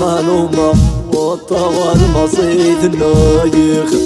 معلومة والطوال مصيد نايخ.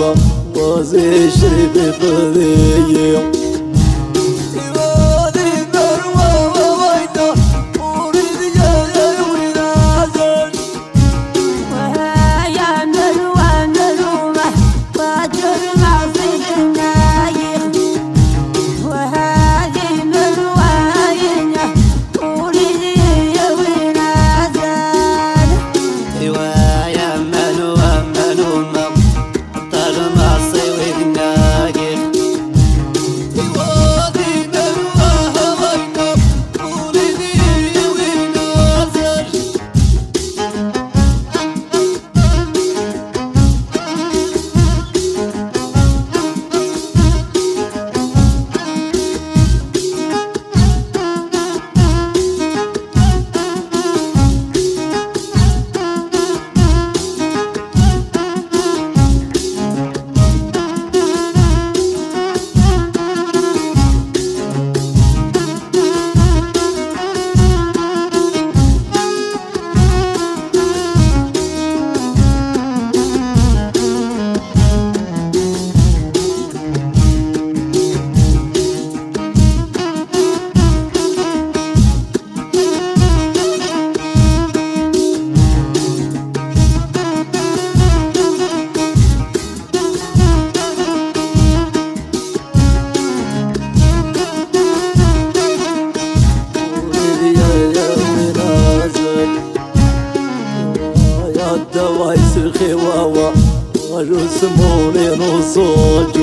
up خواوا ورسمولي نصوج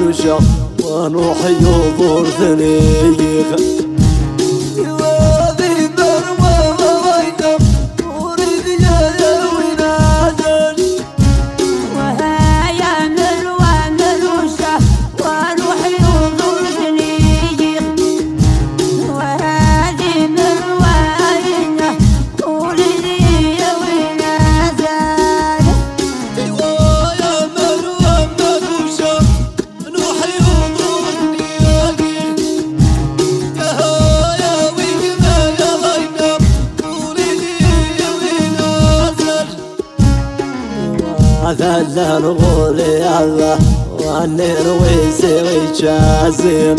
نجا ونوحي يضور ثنيغ خلان غولي الله وانير ويسي ويشازم